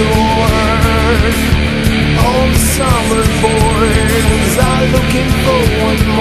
shores. All the summer boys are looking for one more.